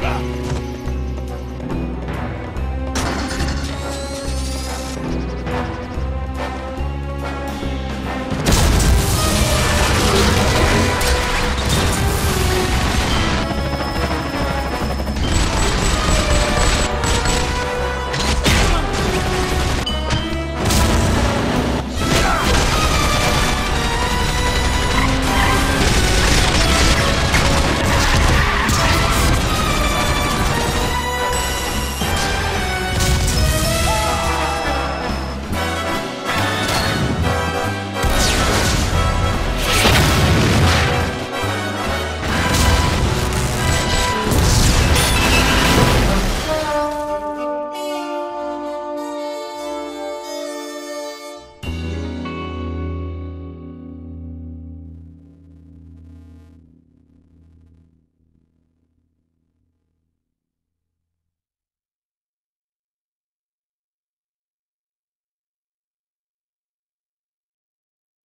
Remember!